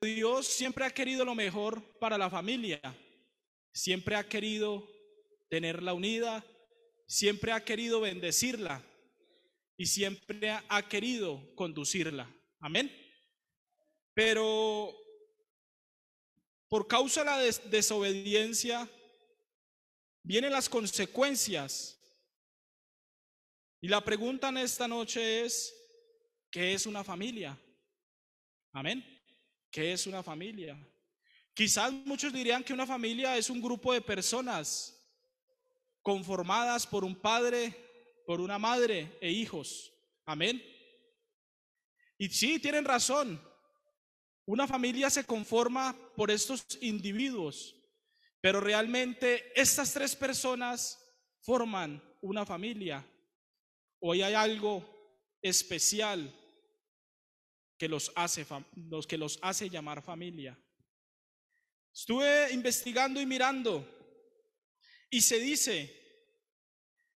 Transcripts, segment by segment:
Dios siempre ha querido lo mejor para la familia, siempre ha querido tenerla unida, siempre ha querido bendecirla y siempre ha querido conducirla. Amén. Pero por causa de la desobediencia vienen las consecuencias. Y la pregunta en esta noche es, ¿qué es una familia? Amén. ¿Qué es una familia? Quizás muchos dirían que una familia es un grupo de personas conformadas por un padre, por una madre e hijos. Amén. Y sí, tienen razón. Una familia se conforma por estos individuos, pero realmente estas tres personas forman una familia. Hoy hay algo especial que los hace, los que los hace llamar familia. Estuve investigando y mirando y se dice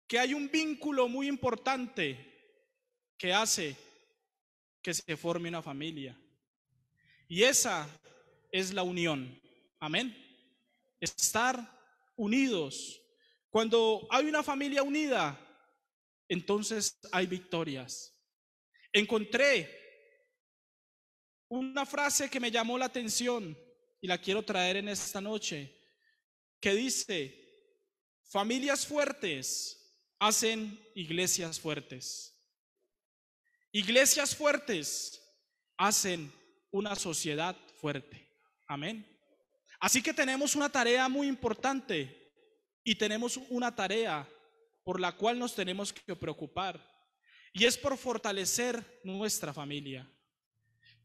que hay un vínculo muy importante que hace que se forme una familia. Y esa es la unión. Amén. Estar unidos. Cuando hay una familia unida, entonces hay victorias. Encontré una frase que me llamó la atención y la quiero traer en esta noche, que dice, familias fuertes hacen iglesias fuertes. Iglesias fuertes hacen una sociedad fuerte. Amén. Así que tenemos una tarea muy importante y tenemos una tarea por la cual nos tenemos que preocupar y es por fortalecer nuestra familia.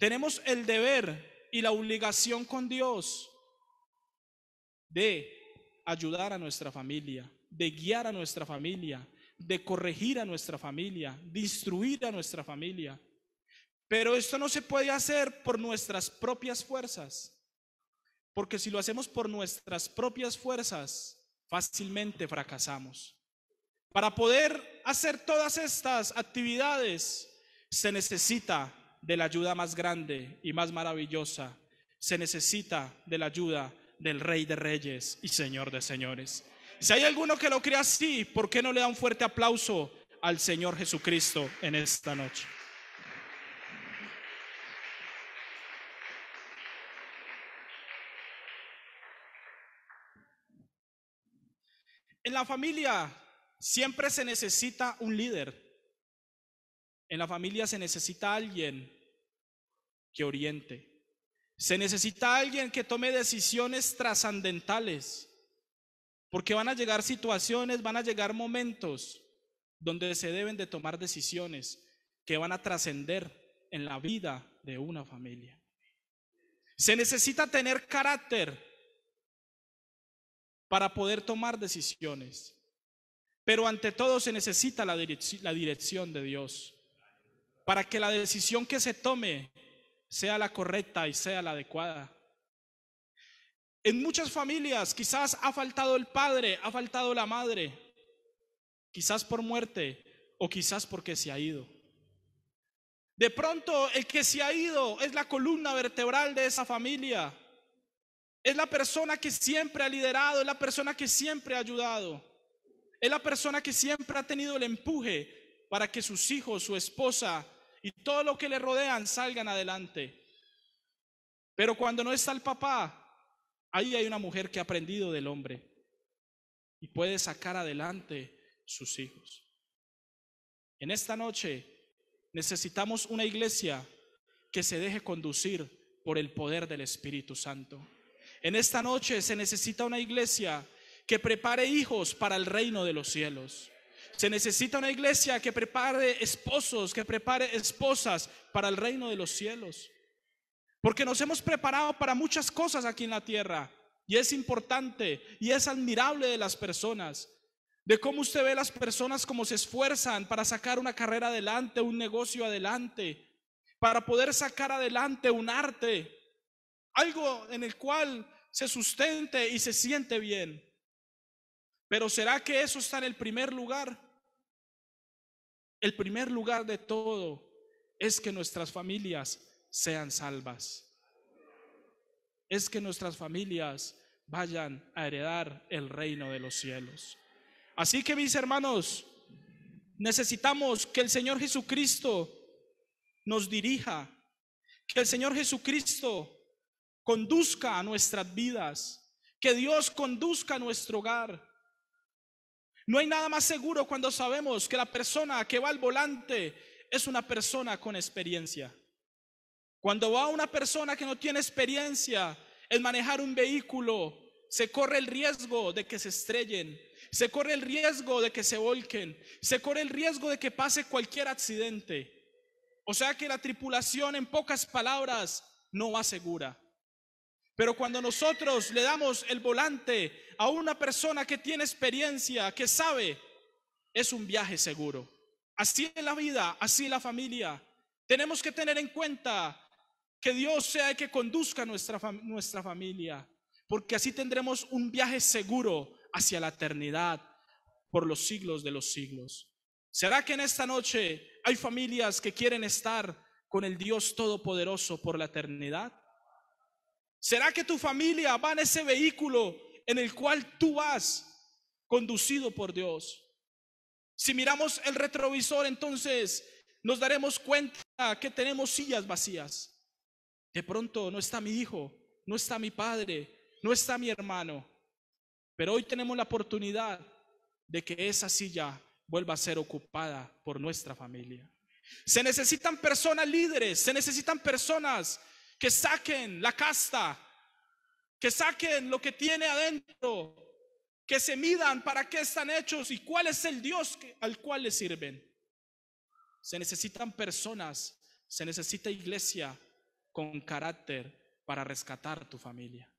Tenemos el deber y la obligación con Dios de ayudar a nuestra familia, de guiar a nuestra familia, de corregir a nuestra familia, de instruir a nuestra familia. Pero esto no se puede hacer por nuestras propias fuerzas, porque si lo hacemos por nuestras propias fuerzas, fácilmente fracasamos. Para poder hacer todas estas actividades, se necesita de la ayuda más grande y más maravillosa. Se necesita de la ayuda del Rey de Reyes y Señor de Señores. Si hay alguno que lo crea así, ¿por qué no le da un fuerte aplauso al Señor Jesucristo en esta noche? En la familia siempre se necesita un líder. En la familia se necesita alguien que oriente. Se necesita alguien que tome decisiones trascendentales. Porque van a llegar situaciones, van a llegar momentos donde se deben de tomar decisiones que van a trascender en la vida de una familia. Se necesita tener carácter para poder tomar decisiones. Pero ante todo se necesita la, dirección de Dios para que la decisión que se tome sea la correcta y sea la adecuada. En muchas familias quizás ha faltado el padre, ha faltado la madre, quizás por muerte o quizás porque se ha ido. De pronto el que se ha ido es la columna vertebral de esa familia. Es la persona que siempre ha liderado, es la persona que siempre ha ayudado. Es la persona que siempre ha tenido el empuje para que sus hijos, su esposa y todo lo que le rodean salgan adelante. Pero cuando no está el papá, ahí hay una mujer que ha aprendido del hombre y puede sacar adelante sus hijos. En esta noche necesitamos una iglesia que se deje conducir por el poder del Espíritu Santo. En esta noche se necesita una iglesia que prepare hijos para el reino de los cielos. Se necesita una iglesia que prepare esposos, que prepare esposas para el reino de los cielos. Porque nos hemos preparado para muchas cosas aquí en la tierra. Y es importante y es admirable de las personas. De cómo usted ve las personas como se esfuerzan para sacar una carrera adelante, un negocio adelante, para poder sacar adelante un arte, algo en el cual se sustente y se siente bien. Pero ¿será que eso está en el primer lugar? El primer lugar de todo es que nuestras familias sean salvas. es que nuestras familias vayan a heredar el reino de los cielos. Así que mis hermanos, necesitamos que el Señor Jesucristo nos dirija, que el Señor Jesucristo conduzca a nuestras vidas, que Dios conduzca a nuestro hogar. No hay nada más seguro cuando sabemos que la persona que va al volante es una persona con experiencia. Cuando va una persona que no tiene experiencia en manejar un vehículo, se corre el riesgo de que se estrellen, se corre el riesgo de que se volquen, se corre el riesgo de que pase cualquier accidente. O sea que la tripulación, en pocas palabras, no va segura. Pero cuando nosotros le damos el volante a una persona que tiene experiencia, que sabe, es un viaje seguro. Así en la vida, así la familia. Tenemos que tener en cuenta que Dios sea el que conduzca nuestra, nuestra familia, porque así tendremos un viaje seguro hacia la eternidad por los siglos de los siglos. ¿Será que en esta noche hay familias que quieren estar con el Dios Todopoderoso por la eternidad? ¿Será que tu familia va en ese vehículo en el cual tú vas conducido por Dios? Si miramos el retrovisor, entonces nos daremos cuenta que tenemos sillas vacías. De pronto no está mi hijo, no está mi padre, no está mi hermano. Pero hoy tenemos la oportunidad de que esa silla vuelva a ser ocupada por nuestra familia. Se necesitan personas líderes, se necesitan personas que saquen la casta, que saquen lo que tiene adentro, que se midan para qué están hechos y cuál es el Dios al cual le sirven. Se necesitan personas, se necesita iglesia con carácter para rescatar tu familia.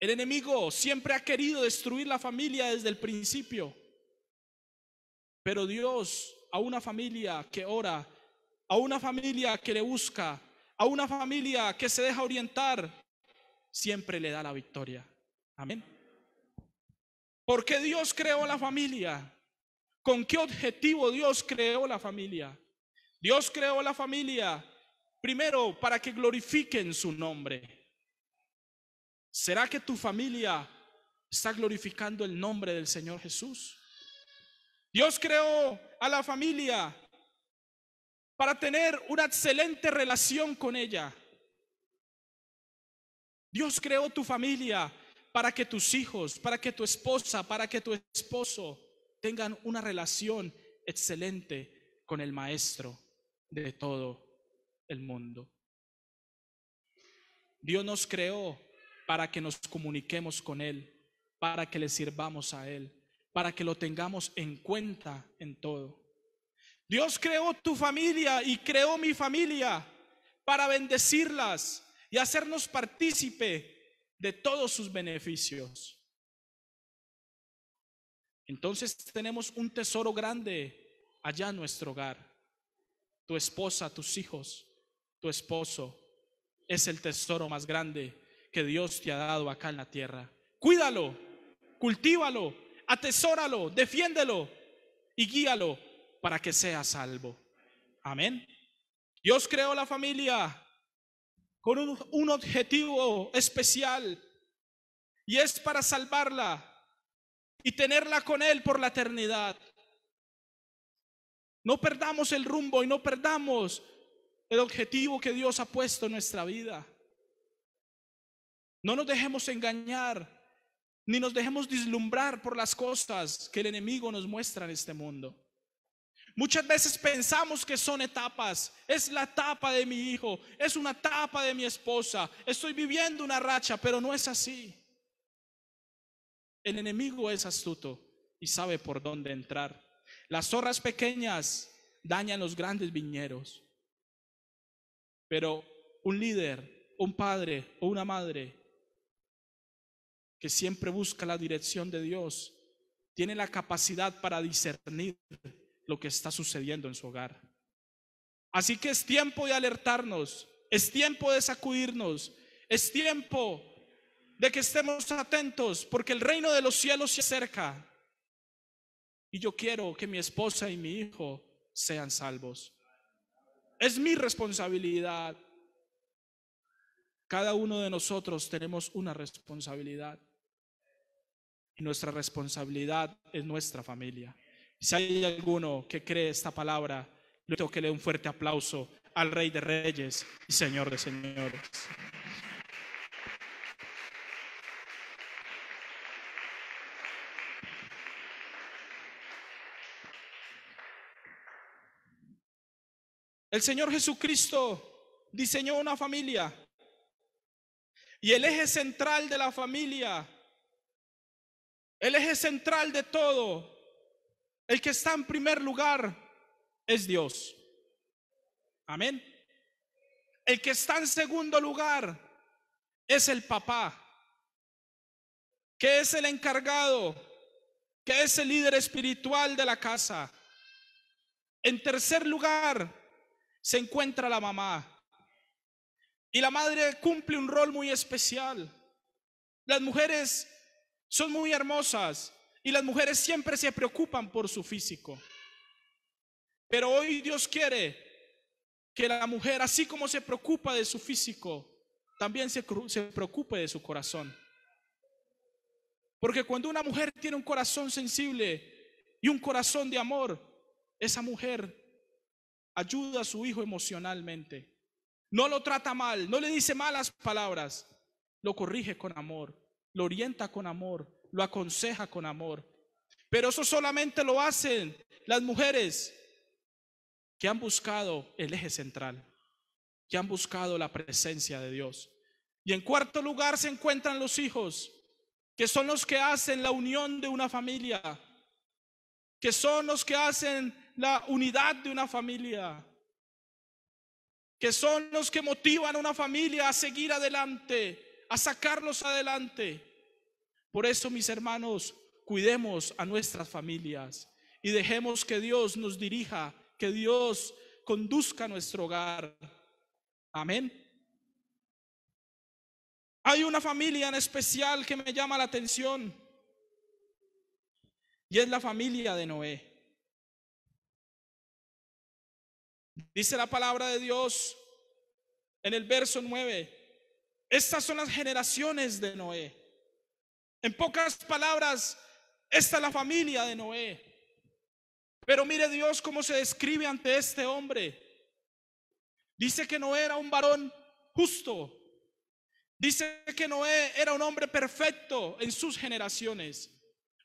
El enemigo siempre ha querido destruir la familia desde el principio, pero Dios a una familia que ora, a una familia que le busca, a una familia que se deja orientar, siempre le da la victoria. Amén. ¿Por qué Dios creó la familia? ¿Con qué objetivo Dios creó la familia? Dios creó la familia Primero, para que glorifiquen su nombre. ¿Será que tu familia está glorificando el nombre del Señor Jesús? Dios creó a la familia para tener una excelente relación con ella. Dios creó tu familia para que tus hijos, para que tu esposa, para que tu esposo tengan una relación excelente con el Maestro de todo el mundo. Dios nos creó para que nos comuniquemos con Él, para que le sirvamos a Él, para que lo tengamos en cuenta en todo. Dios creó tu familia y creó mi familia para bendecirlas y hacernos partícipe de todos sus beneficios. Entonces tenemos un tesoro grande allá en nuestro hogar. Tu esposa, tus hijos, tu esposo es el tesoro más grande que Dios te ha dado acá en la tierra. Cuídalo, cultívalo, atesóralo, defiéndelo y guíalo para que sea salvo. Amén. Dios creó la familia con un, objetivo especial y es para salvarla y tenerla con Él por la eternidad. No perdamos el rumbo y no perdamos el objetivo que Dios ha puesto en nuestra vida. No nos dejemos engañar, ni nos dejemos dislumbrar por las cosas que el enemigo nos muestra en este mundo. Muchas veces pensamos que son etapas. Es la etapa de mi hijo, es una etapa de mi esposa. Estoy viviendo una racha, pero no es así. El enemigo es astuto y sabe por dónde entrar. Las zorras pequeñas dañan los grandes viñeros. Pero un líder, un padre o una madre que siempre busca la dirección de Dios, tiene la capacidad para discernir lo que está sucediendo en su hogar. Así que es tiempo de alertarnos, es tiempo de sacudirnos, es tiempo de que estemos atentos, porque el reino de los cielos se acerca. Y yo quiero que mi esposa y mi hijo sean salvos. Es mi responsabilidad. Cada uno de nosotros tenemos una responsabilidad. Y nuestra responsabilidad es nuestra familia. Si hay alguno que cree esta palabra, le tengo que le un fuerte aplauso al Rey de Reyes y Señor de Señores. El Señor Jesucristo diseñó una familia y el eje central de la familia, el eje central de todo, el que está en primer lugar es Dios. Amén. El que está en segundo lugar es el papá, que es el encargado, que es el líder espiritual de la casa. En tercer lugar se encuentra la mamá. Y la madre cumple un rol muy especial. Las mujeres son muy hermosas y las mujeres siempre se preocupan por su físico. Pero hoy Dios quiere que la mujer, así como se preocupa de su físico, también se, se preocupe de su corazón. Porque cuando una mujer tiene un corazón sensible y un corazón de amor, esa mujer ayuda a su hijo emocionalmente. No lo trata mal, no le dice malas palabras, lo corrige con amor, lo orienta con amor, lo aconseja con amor. Pero eso solamente lo hacen las mujeres que han buscado el eje central, que han buscado la presencia de Dios. Y en cuarto lugar se encuentran los hijos, que son los que hacen la unión de una familia, que son los que hacen la unidad de una familia, que son los que motivan a una familia a seguir adelante, a sacarlos adelante. Por eso, mis hermanos, cuidemos a nuestras familias y dejemos que Dios nos dirija, que Dios conduzca nuestro hogar. Amén. Hay una familia en especial que me llama la atención y es la familia de Noé. Dice la palabra de Dios en el verso 9. Estas son las generaciones de Noé. En pocas palabras, esta es la familia de Noé. Pero mire Dios cómo se describe ante este hombre. Dice que Noé era un varón justo. Dice que Noé era un hombre perfecto en sus generaciones.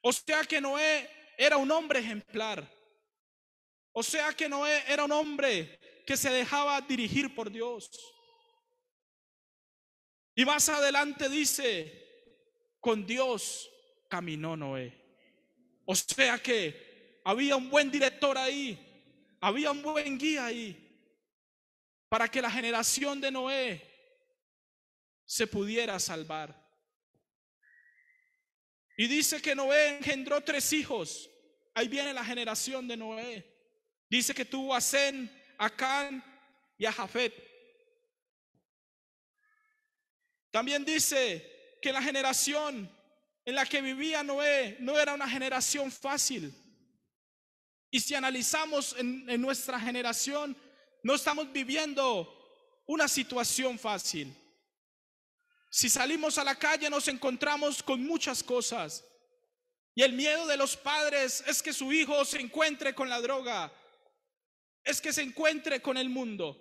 O sea que Noé era un hombre ejemplar. O sea que Noé era un hombre que se dejaba dirigir por Dios. Y más adelante dice, con Dios caminó Noé. O sea que había un buen director ahí, había un buen guía ahí, para que la generación de Noé se pudiera salvar. Y dice que Noé engendró tres hijos. Ahí viene la generación de Noé. Dice que tuvo a Zen, a Can y a Jafet. También dice que la generación en la que vivía Noé no era una generación fácil. Y si analizamos en, en nuestra generación, no estamos viviendo una situación fácil. Si salimos a la calle nos encontramos con muchas cosas. Y el miedo de los padres es que su hijo se encuentre con la droga, es que se encuentre con el mundo.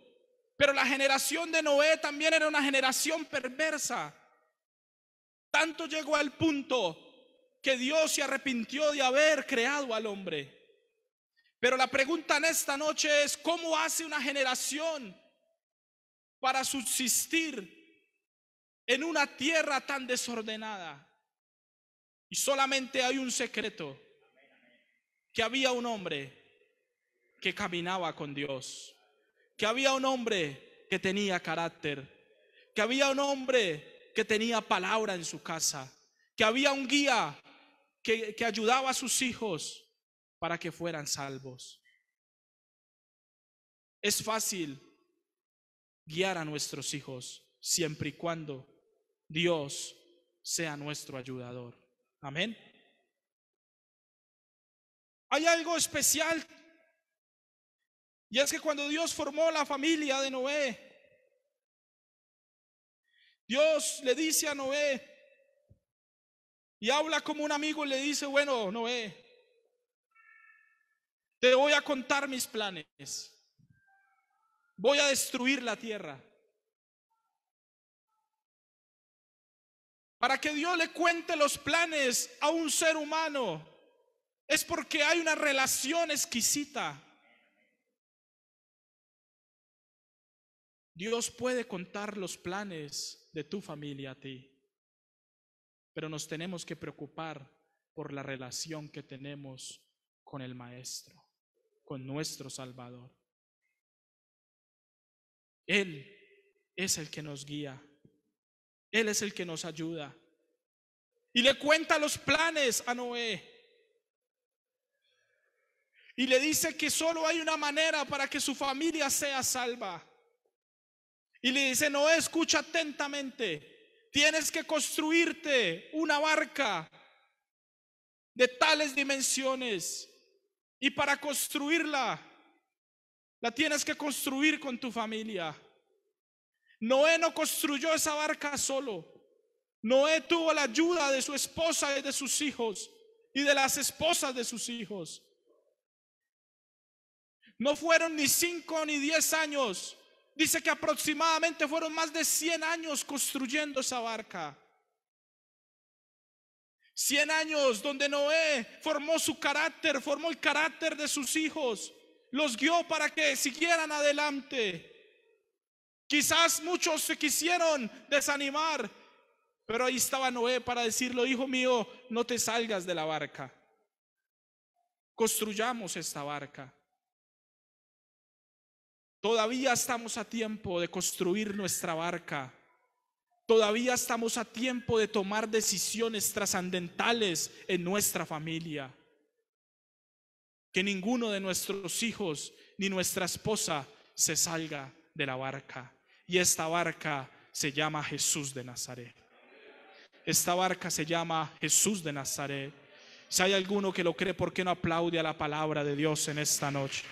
Pero la generación de Noé también era una generación perversa. Tanto llegó al punto que Dios se arrepintió de haber creado al hombre. Pero la pregunta en esta noche es, ¿cómo hace una generación para subsistir en una tierra tan desordenada? Y solamente hay un secreto, que había un hombre que caminaba con Dios, que había un hombre que tenía carácter, que había un hombre que tenía palabra en su casa, que había un guía que, que ayudaba a sus hijos para que fueran salvos. Es fácil guiar a nuestros hijos siempre y cuando Dios sea nuestro ayudador. Amén. Hay algo especial y es que cuando Dios formó la familia de Noé, Dios le dice a Noé, y habla como un amigo y le dice, bueno, Noé, te voy a contar mis planes. Voy a destruir la tierra. Para que Dios le cuente los planes a un ser humano es porque hay una relación exquisita. Dios puede contar los planes de tu familia a ti, pero nos tenemos que preocupar por la relación que tenemos con el Maestro, con nuestro Salvador. Él es el que nos guía, Él es el que nos ayuda. Y le cuenta los planes a Noé. Y le dice que solo hay una manera para que su familia sea salva. Y le dice, no escucha atentamente. Tienes que construirte una barca de tales dimensiones. Y para construirla, la tienes que construir con tu familia. Noé no construyó esa barca solo. Noé tuvo la ayuda de su esposa y de sus hijos y de las esposas de sus hijos. No fueron ni cinco ni diez años. Dice que aproximadamente fueron más de cien años construyendo esa barca. Cien años donde Noé formó su carácter, formó el carácter de sus hijos, los guió para que siguieran adelante. Quizás muchos se quisieron desanimar, pero ahí estaba Noé para decirlo, hijo mío, no te salgas de la barca. Construyamos esta barca. Todavía estamos a tiempo de construir nuestra barca. Todavía estamos a tiempo de tomar decisiones trascendentales en nuestra familia. Que ninguno de nuestros hijos ni nuestra esposa se salga de la barca. Y esta barca se llama Jesús de Nazaret. Esta barca se llama Jesús de Nazaret. Si hay alguno que lo cree, ¿por qué no aplaude a la palabra de Dios en esta noche?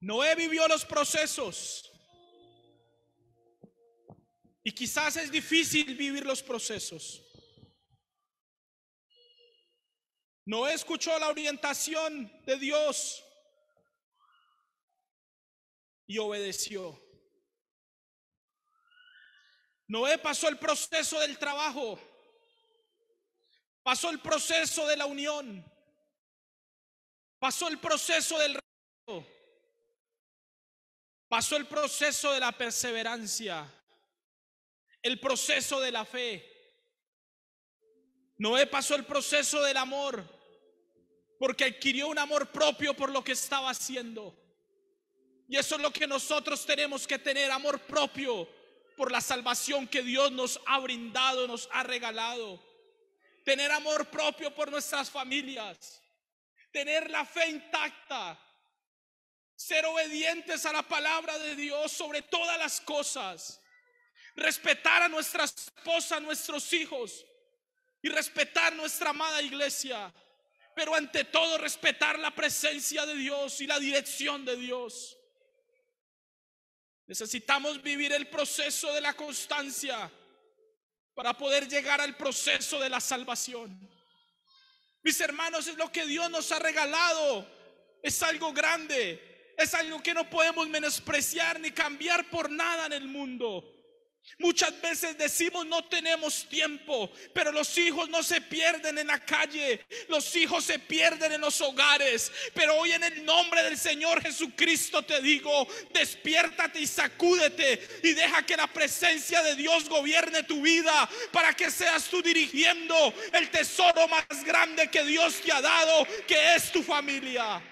Noé vivió los procesos. Y quizás es difícil vivir los procesos. Noé escuchó la orientación de Dios y obedeció. Noé pasó el proceso del trabajo, pasó el proceso de la unión, pasó el proceso del reto, Pasó el proceso de la perseverancia, el proceso de la fe. Noé pasó el proceso del amor, porque adquirió un amor propio por lo que estaba haciendo. Y eso es lo que nosotros tenemos que tener, amor propio por la salvación que Dios nos ha brindado, nos ha regalado. Tener amor propio por nuestras familias. Tener la fe intacta ser obedientes a la palabra de Dios sobre todas las cosas, respetar a nuestra esposa, a nuestros hijos y respetar nuestra amada iglesia, pero ante todo respetar la presencia de Dios y la dirección de Dios. Necesitamos vivir el proceso de la constancia para poder llegar al proceso de la salvación. Mis hermanos, es lo que Dios nos ha regalado. Es algo grande es algo que no podemos menospreciar ni cambiar por nada en el mundo. Muchas veces decimos no tenemos tiempo, pero los hijos no se pierden en la calle, los hijos se pierden en los hogares. Pero hoy en el nombre del Señor Jesucristo te digo, despiértate y sacúdete y deja que la presencia de Dios gobierne tu vida para que seas tú dirigiendo el tesoro más grande que Dios te ha dado, que es tu familia.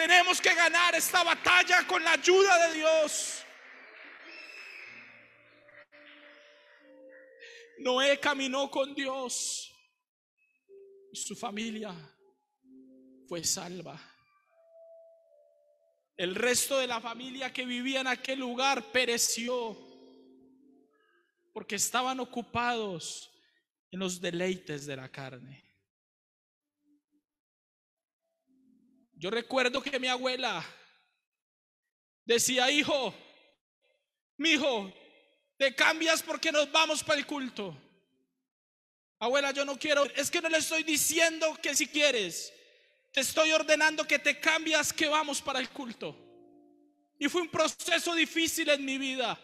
Tenemos que ganar esta batalla con la ayuda de Dios. Noé caminó con Dios y su familia fue salva. El resto de la familia que vivía en aquel lugar pereció porque estaban ocupados en los deleites de la carne. Yo recuerdo que mi abuela decía, hijo, mi hijo, te cambias porque nos vamos para el culto. Abuela, yo no quiero, es que no le estoy diciendo que si quieres, te estoy ordenando que te cambias, que vamos para el culto. Y fue un proceso difícil en mi vida.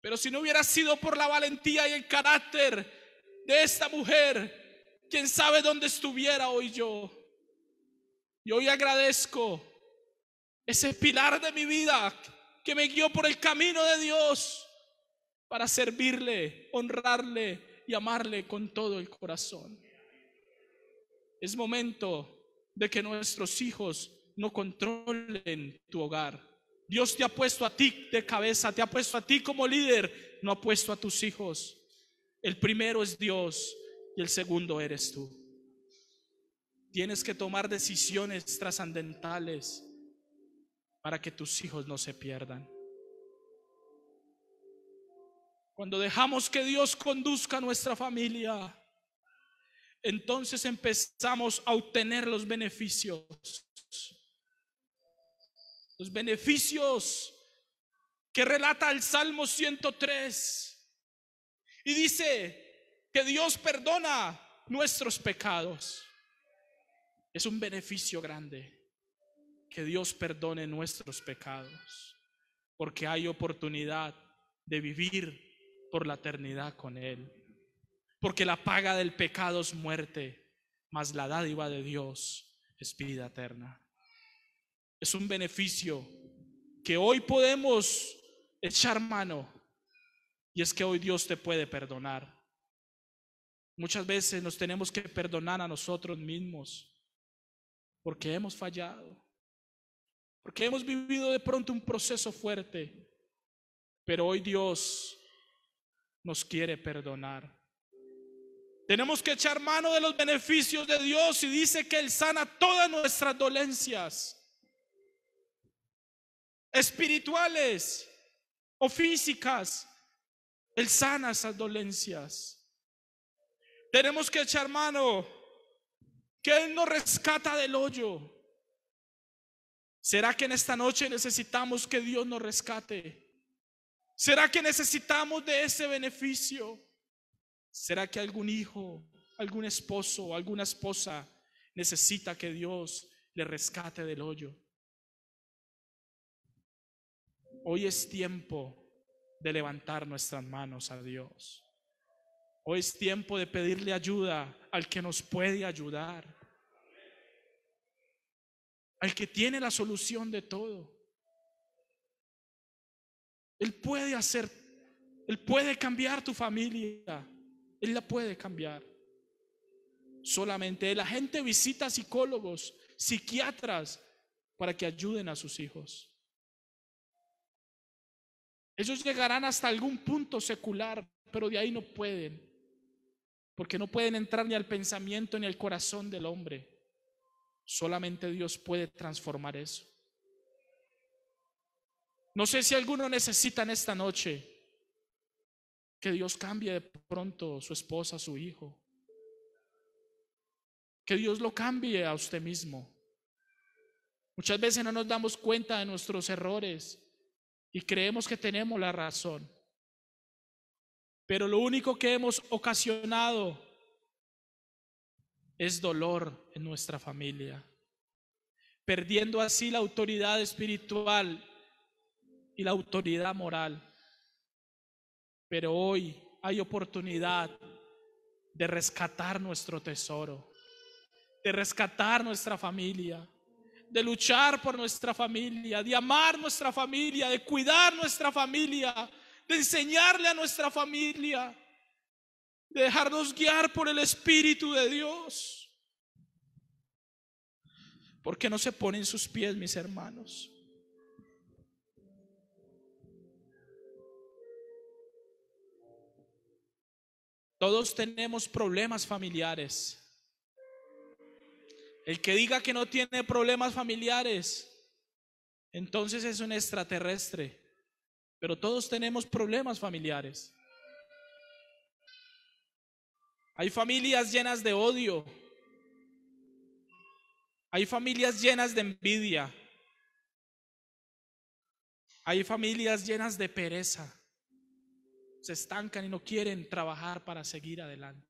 Pero si no hubiera sido por la valentía y el carácter de esta mujer, quién sabe dónde estuviera hoy yo. Y hoy agradezco ese pilar de mi vida que me guió por el camino de Dios para servirle, honrarle y amarle con todo el corazón. Es momento de que nuestros hijos no controlen tu hogar. Dios te ha puesto a ti de cabeza, te ha puesto a ti como líder, no ha puesto a tus hijos. El primero es Dios y el segundo eres tú. Tienes que tomar decisiones trascendentales para que tus hijos no se pierdan. Cuando dejamos que Dios conduzca nuestra familia, entonces empezamos a obtener los beneficios. Los beneficios que relata el Salmo 103. Y dice que Dios perdona nuestros pecados. Es un beneficio grande que Dios perdone nuestros pecados, porque hay oportunidad de vivir por la eternidad con Él. Porque la paga del pecado es muerte, mas la dádiva de Dios es vida eterna. Es un beneficio que hoy podemos echar mano y es que hoy Dios te puede perdonar. Muchas veces nos tenemos que perdonar a nosotros mismos porque hemos fallado, porque hemos vivido de pronto un proceso fuerte, pero hoy Dios nos quiere perdonar. Tenemos que echar mano de los beneficios de Dios y dice que Él sana todas nuestras dolencias espirituales o físicas. Él sana esas dolencias. Tenemos que echar mano que Él nos rescata del hoyo. ¿Será que en esta noche necesitamos que Dios nos rescate? ¿Será que necesitamos de ese beneficio? ¿Será que algún hijo, algún esposo alguna esposa necesita que Dios le rescate del hoyo? Hoy es tiempo de levantar nuestras manos a Dios. Hoy es tiempo de pedirle ayuda al que nos puede ayudar. Al que tiene la solución de todo. Él puede hacer, Él puede cambiar tu familia. Él la puede cambiar. Solamente la gente visita psicólogos, psiquiatras para que ayuden a sus hijos. Ellos llegarán hasta algún punto secular, pero de ahí no pueden, porque no pueden entrar ni al pensamiento ni al corazón del hombre. Solamente Dios puede transformar eso. No sé si alguno necesita en esta noche que Dios cambie de pronto su esposa, su hijo. Que Dios lo cambie a usted mismo. Muchas veces no nos damos cuenta de nuestros errores y creemos que tenemos la razón. Pero lo único que hemos ocasionado es dolor en nuestra familia, perdiendo así la autoridad espiritual y la autoridad moral. Pero hoy hay oportunidad de rescatar nuestro tesoro, de rescatar nuestra familia, de luchar por nuestra familia, de amar nuestra familia, de cuidar nuestra familia, de enseñarle a nuestra familia, de dejarnos guiar por el Espíritu de Dios. ¿Por qué no se ponen sus pies, mis hermanos? Todos tenemos problemas familiares. El que diga que no tiene problemas familiares, entonces es un extraterrestre. Pero todos tenemos problemas familiares. Hay familias llenas de odio. Hay familias llenas de envidia. Hay familias llenas de pereza. Se estancan y no quieren trabajar para seguir adelante.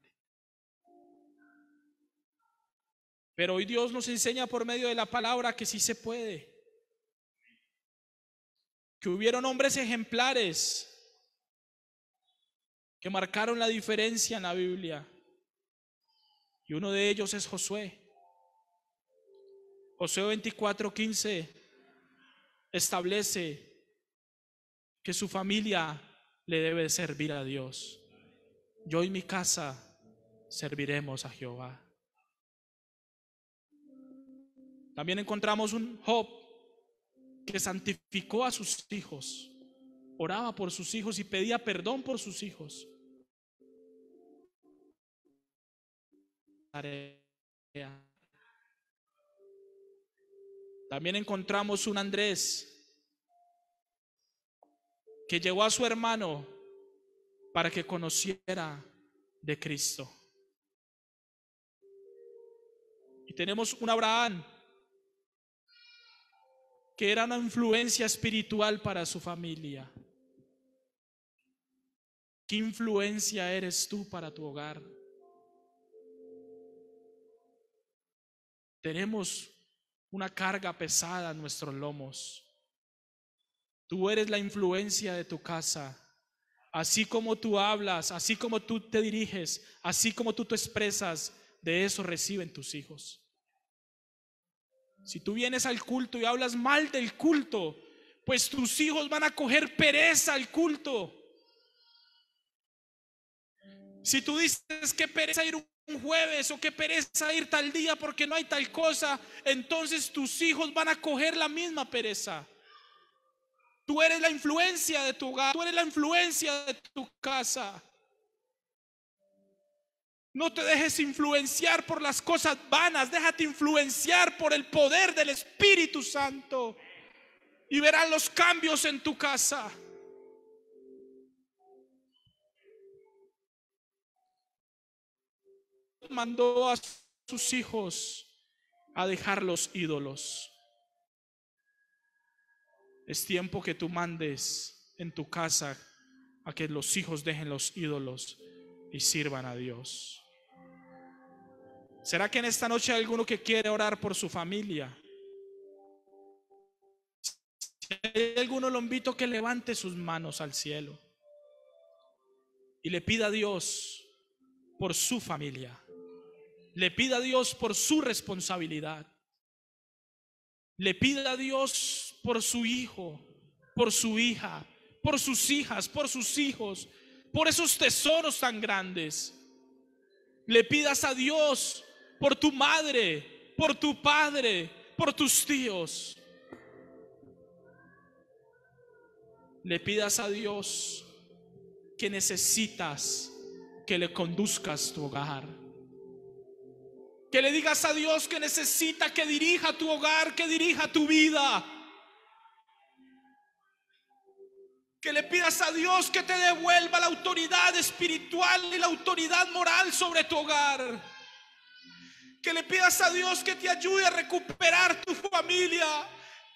Pero hoy Dios nos enseña por medio de la palabra que sí se puede. Que hubieron hombres ejemplares que marcaron la diferencia en la Biblia. Y uno de ellos es Josué. Josué 24:15 establece que su familia le debe servir a Dios. Yo y mi casa serviremos a Jehová. También encontramos un Job que santificó a sus hijos, oraba por sus hijos y pedía perdón por sus hijos. También encontramos un Andrés que llevó a su hermano para que conociera de Cristo. Y tenemos un Abraham que era una influencia espiritual para su familia. ¿Qué influencia eres tú para tu hogar? Tenemos una carga pesada en nuestros lomos. Tú eres la influencia de tu casa. Así como tú hablas, así como tú te diriges, así como tú te expresas, de eso reciben tus hijos. Si tú vienes al culto y hablas mal del culto, pues tus hijos van a coger pereza al culto. Si tú dices que pereza ir un jueves o que pereza ir tal día porque no hay tal cosa, entonces tus hijos van a coger la misma pereza. Tú eres la influencia de tu hogar, tú eres la influencia de tu casa. No te dejes influenciar por las cosas vanas, déjate influenciar por el poder del Espíritu Santo y verás los cambios en tu casa. mandó a sus hijos a dejar los ídolos. Es tiempo que tú mandes en tu casa a que los hijos dejen los ídolos y sirvan a Dios. ¿Será que en esta noche hay alguno que quiere orar por su familia? Si hay alguno, lo invito que levante sus manos al cielo y le pida a Dios por su familia le pida a Dios por su responsabilidad. Le pida a Dios por su hijo, por su hija, por sus hijas, por sus hijos, por esos tesoros tan grandes. Le pidas a Dios por tu madre, por tu padre, por tus tíos. Le pidas a Dios que necesitas que le conduzcas tu hogar que le digas a Dios que necesita que dirija tu hogar, que dirija tu vida. Que le pidas a Dios que te devuelva la autoridad espiritual y la autoridad moral sobre tu hogar. Que le pidas a Dios que te ayude a recuperar tu familia,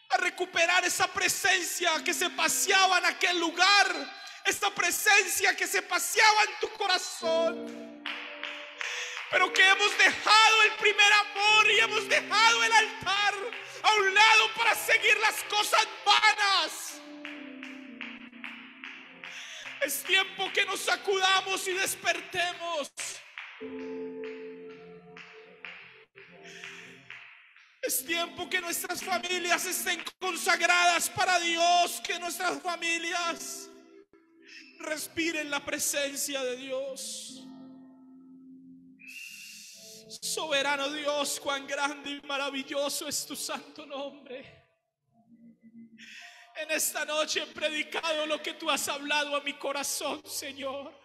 a recuperar esa presencia que se paseaba en aquel lugar, esa presencia que se paseaba en tu corazón pero que hemos dejado el primer amor y hemos dejado el altar a un lado para seguir las cosas vanas. Es tiempo que nos sacudamos y despertemos. Es tiempo que nuestras familias estén consagradas para Dios, que nuestras familias respiren la presencia de Dios. Soberano Dios, cuán grande y maravilloso es tu santo nombre. En esta noche he predicado lo que tú has hablado a mi corazón, Señor.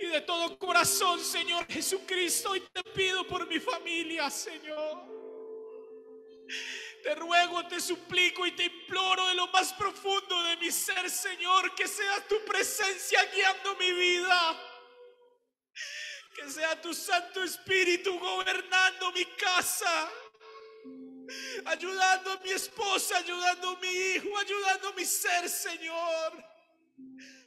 Y de todo corazón, Señor Jesucristo, y te pido por mi familia, Señor. Te ruego, te suplico y te imploro de lo más profundo de mi ser, Señor, que sea tu presencia guiando mi vida Que sea tu Santo Espíritu gobernando mi casa. Ayudando a mi esposa, ayudando a mi hijo, ayudando a mi ser, Señor.